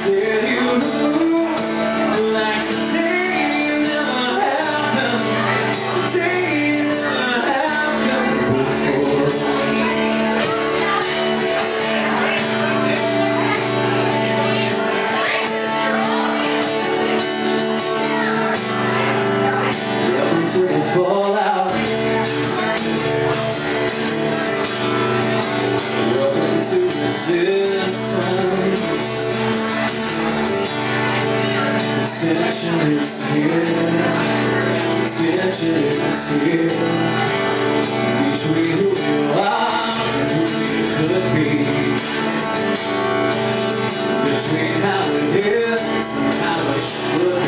Attention Attention is here. Between who you are and who you could be. Between how it is and how it should be.